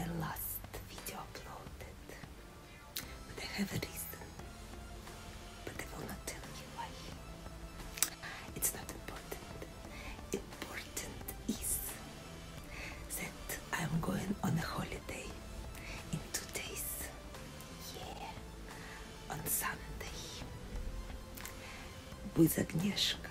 her last video uploaded. But I have a reason. But I will not tell you why. It's not important. Important is that I'm going on a holiday in two days. Yeah. On Sunday. With Agnieszka.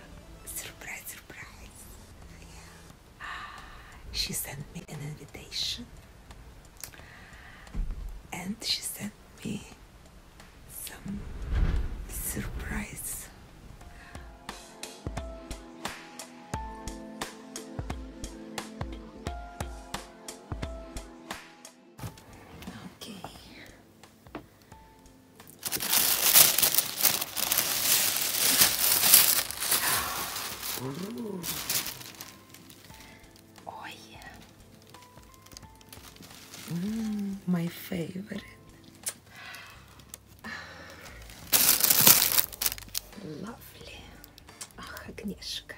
My favorite. Lovely. Ach, Agnieszka.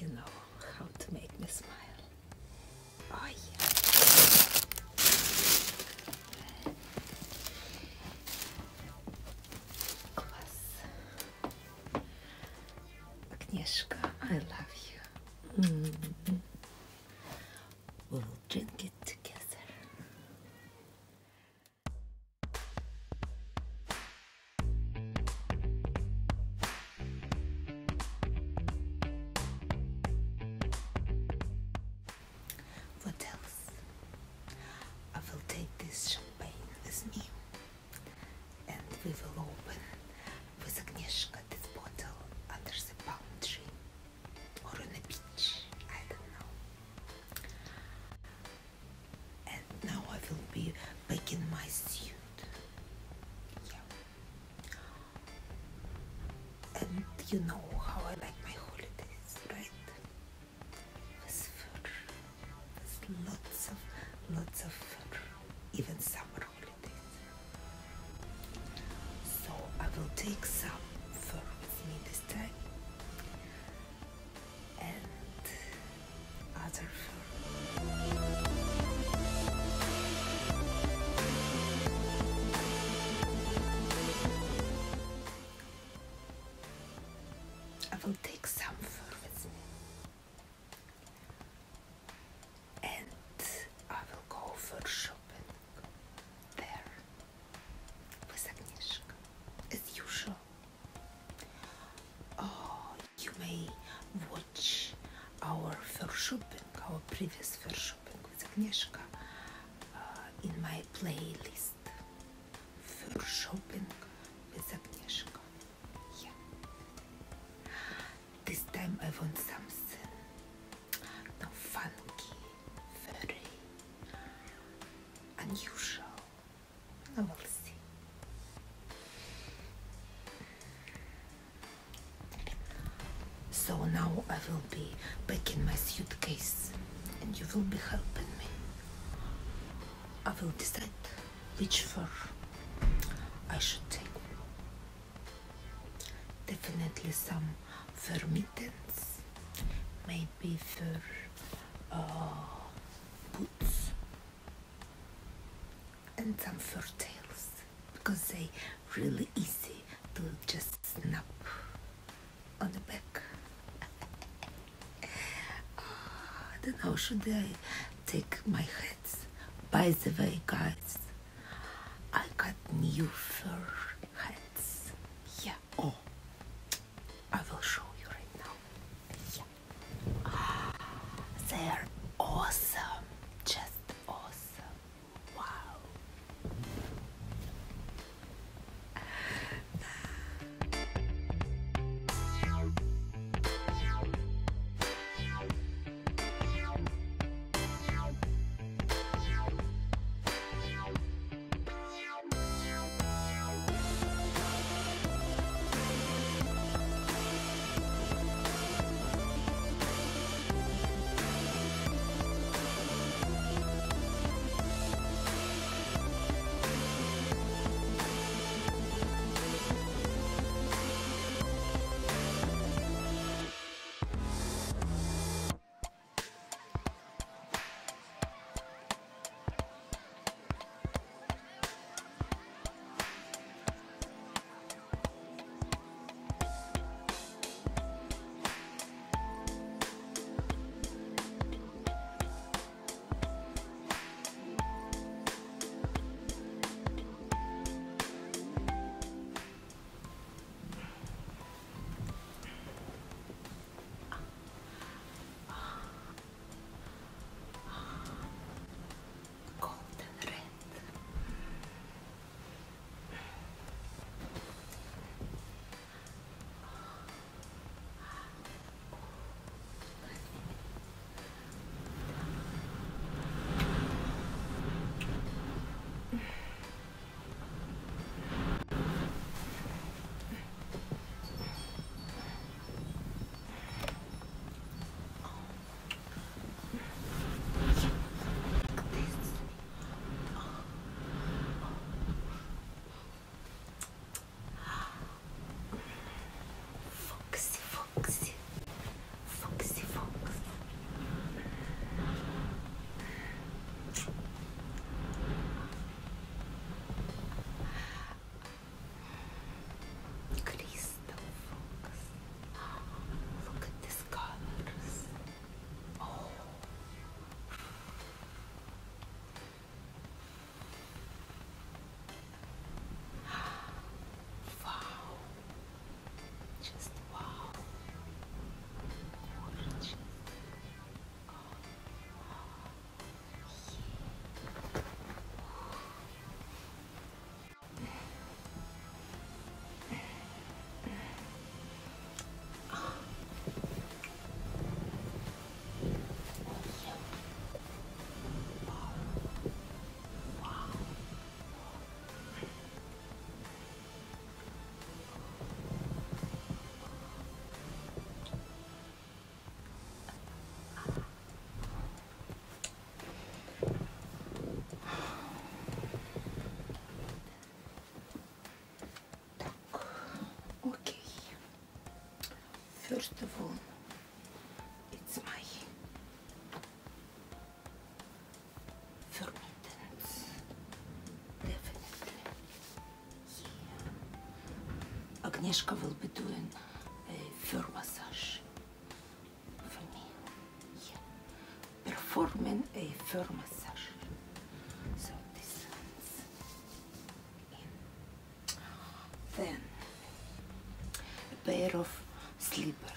You know how to make me smile. Oh yeah. Класс. Agnieszka, I love you. Mm. You know how I like my holidays, right? With fur. With lots of lots of fur. Even summer holidays. So I will take some previous fur shopping with Agnieszka uh, in my playlist. Fur shopping with Agnieszka. Yeah. This time I want something no funky, very unusual. I will see. So now I will be back in my suitcase and you will be helping me. I will decide which fur I should take. Definitely some fur mittens, maybe fur uh, boots, and some fur tails because they really easy to just snap on the back. Don't should I take my hats? By the way, guys, I got new fur First of all, it's my fur mittens. Definitely. Yeah. Agnieszka will be doing a fur massage for me. Yeah. Performing a fur massage. So this one's in. Then a pair of slippers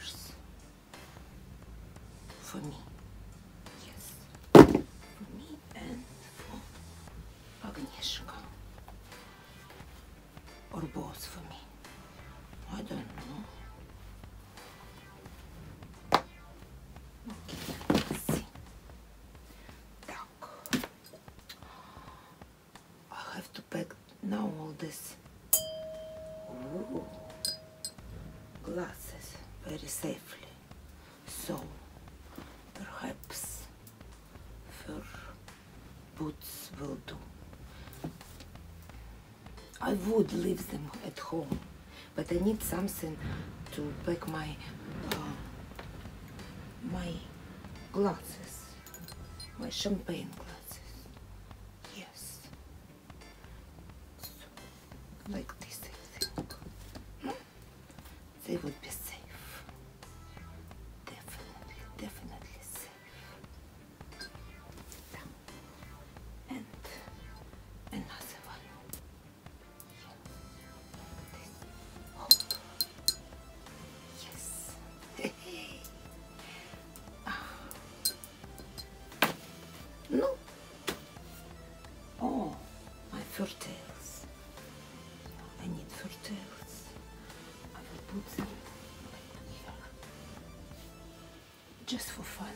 glasses very safely. So perhaps fur boots will do. I would leave them at home, but I need something to pack my uh, my glasses, my champagne glasses. Just for fun.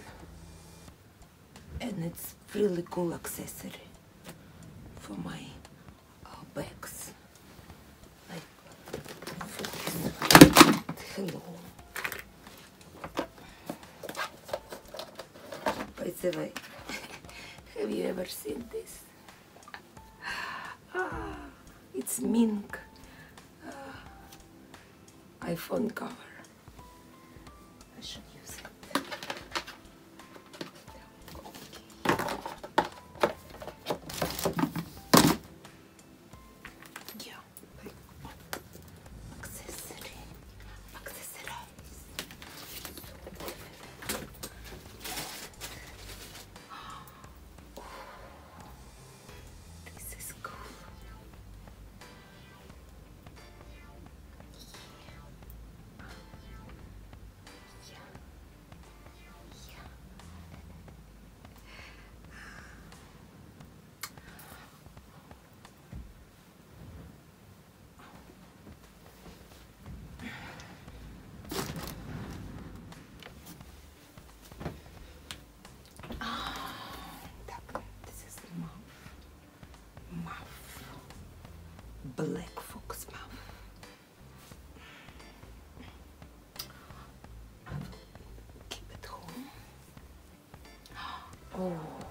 And it's really cool accessory for my uh, bags. Like. Hello. By the way, have you ever seen this? Ah, it's mink uh, iPhone cover. Black fox mouth. Keep it home. Oh,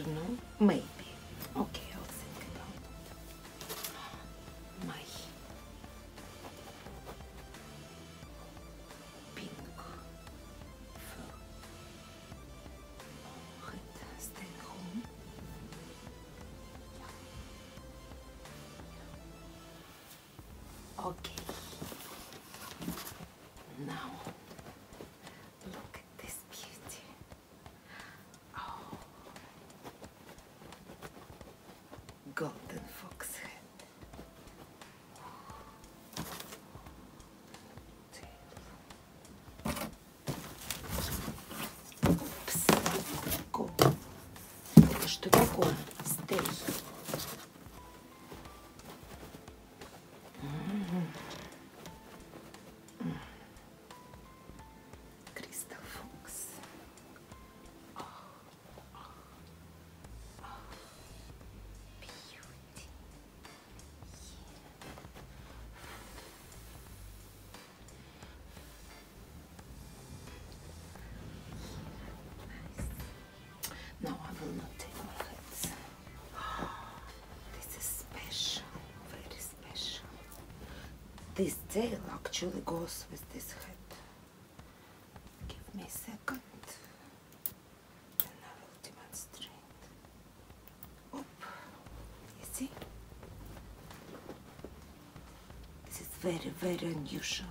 No, know. Maybe. Okay, I'll think about it. My pink fur hat stay home. Okay. Now outra cor. This tail actually goes with this head. Give me a second. And I will demonstrate. Oop. You see? This is very, very unusual.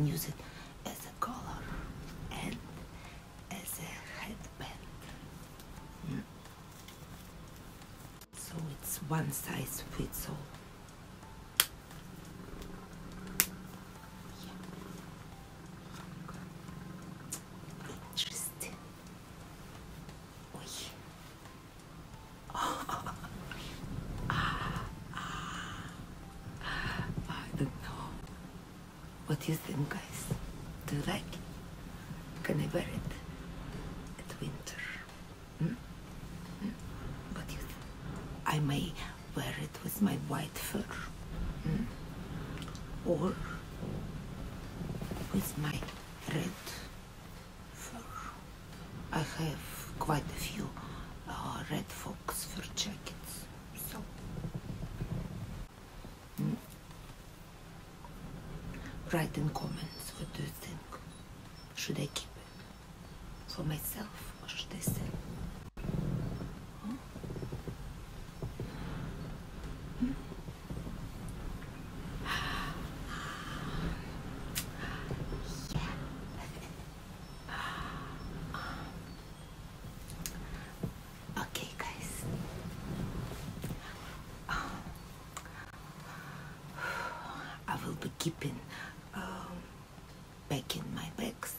Can use it as a collar and as a headband. Mm. So it's one size fits all. Yeah. Interesting. Ой. I don't know. What do you think, guys? Do you like it? Can I wear it at winter? Hmm? Hmm? What do you think? I may wear it with my white fur. Hmm? Or with my red fur. I have quite a few uh, red fox fur jackets. So, mm. write in comments what do you think? Should I keep it for myself or should I sell? Huh? Hmm? Okay, guys. I will be keeping um, back in my bags.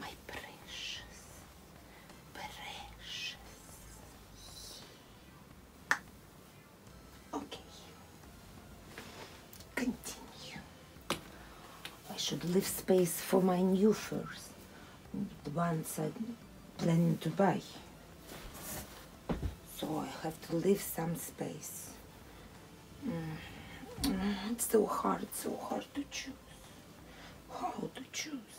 My precious, precious. Okay. Continue. I should leave space for my new furs, the ones I'm planning to buy. Have to leave some space. Mm. Mm, It's so hard, it's so hard to choose. How to choose?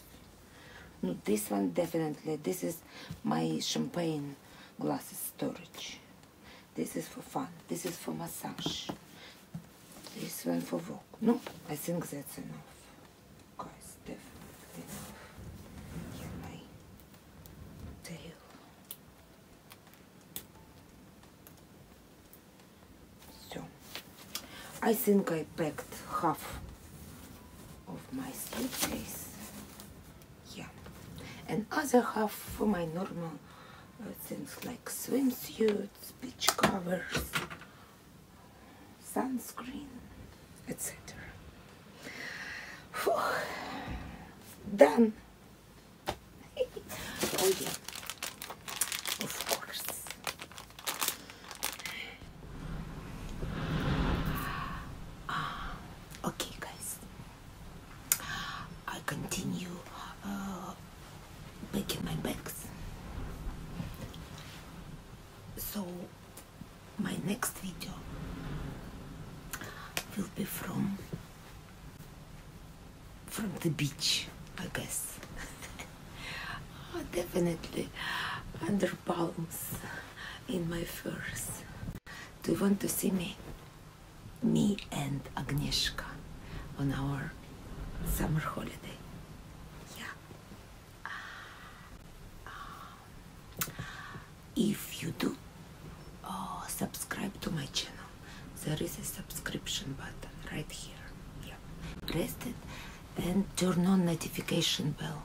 No, this one definitely. This is my champagne glasses storage. This is for fun. This is for massage. This one for walk. No, I think that's enough. Guys, definitely enough. Here my tail. So, I think I packed half of my suitcase. Yeah, and other half for my normal uh, things like swimsuits, beach covers, sunscreen, etc. Done. oh yeah, the beach, I guess. oh, definitely under palms in my furs. Do you want to see me? Me and Agnieszka on our summer holiday. Yeah. Ah, if you do, oh, subscribe to my channel. There is a subscription button right here. Yeah. it and turn on notification bell.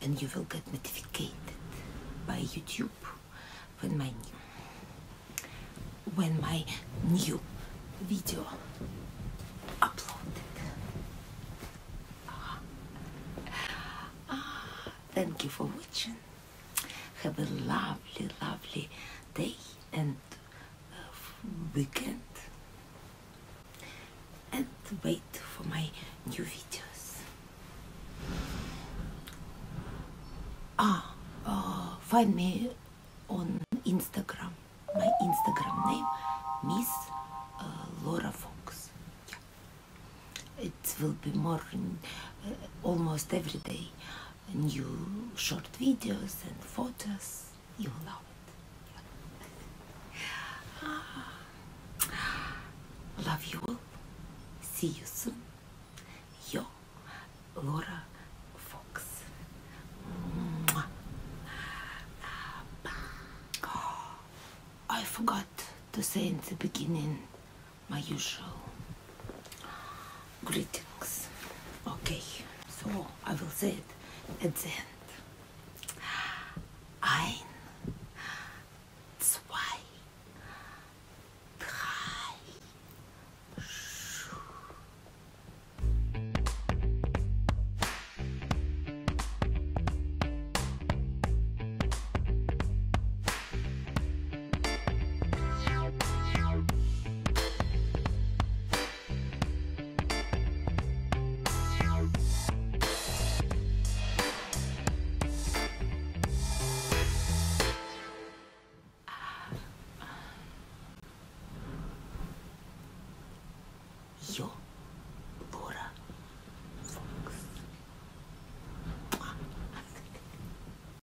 And you will get notified by YouTube when my new when my new video uploaded. Thank you for watching. Have a lovely, lovely day and uh, weekend. And wait for my new videos. Ah, uh, find me on Instagram. My Instagram name, Miss uh, Lora Fox. Yeah. It will be more uh, almost every day new short videos and photos. You will love it. Ah. Love you all. See you soon. Yo, Lora Fox. I forgot to say in the beginning my usual greetings. Okay, so I will say it at the end.